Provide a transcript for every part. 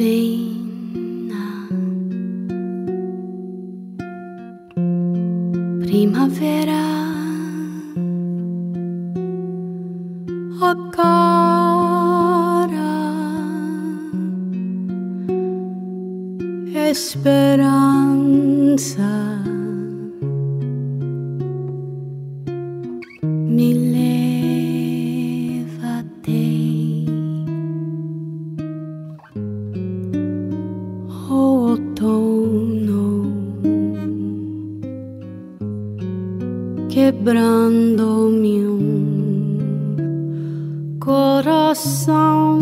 vena primavera. Agora esperança quebrando-me um coração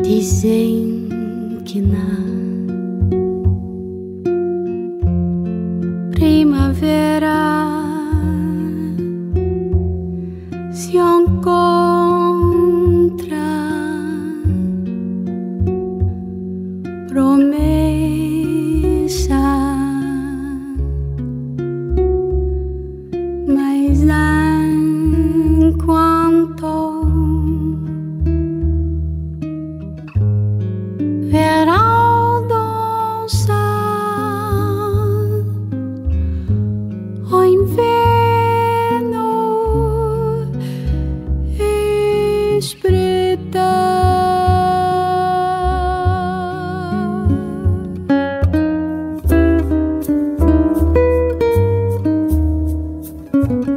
dizem que na primavera se encontra It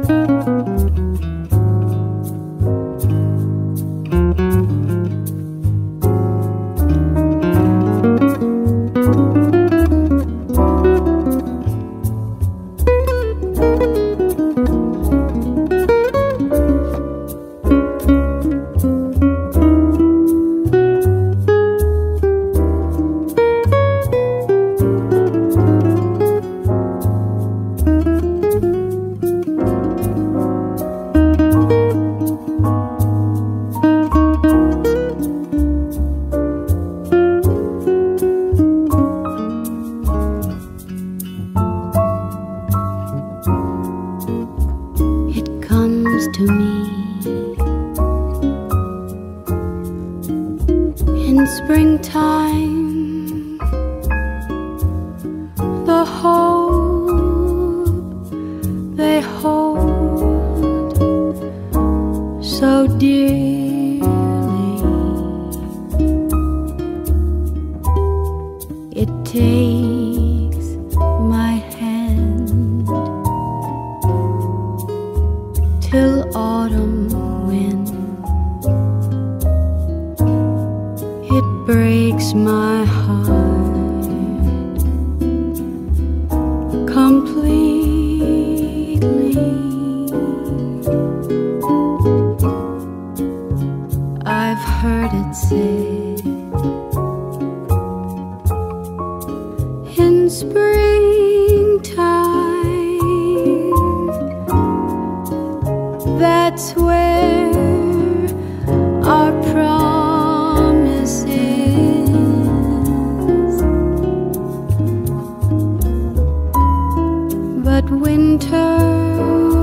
to me in springtime. The hope they hold so dearly. It takes till autumn when it breaks my heart completely. I've heard it said winter